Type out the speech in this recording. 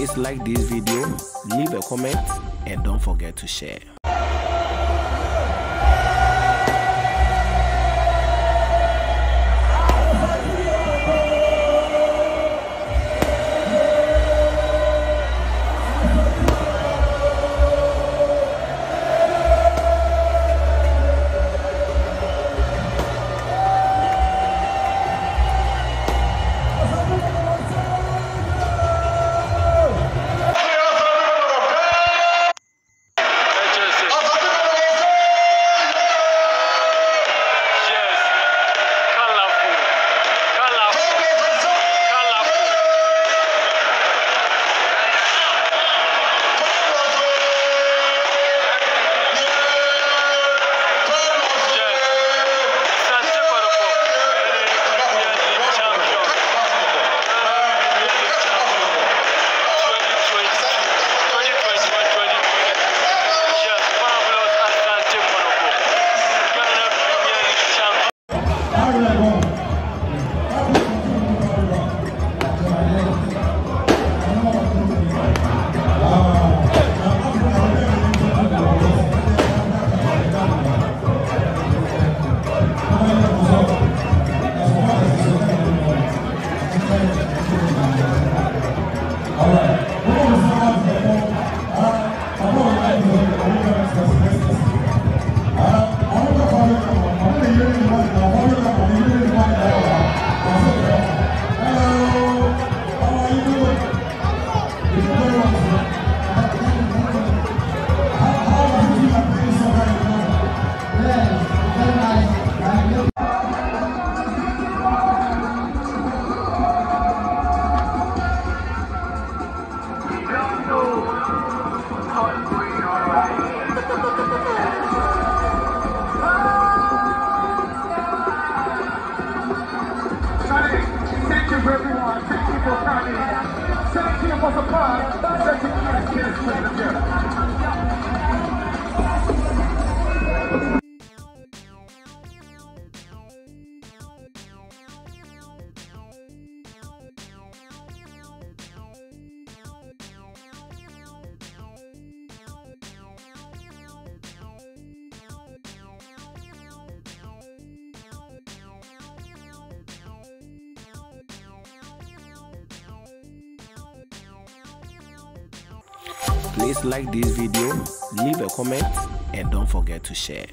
Please like this video, leave a comment, and don't forget to share. Thank you for support. Thank you for the Please like this video, leave a comment, and don't forget to share.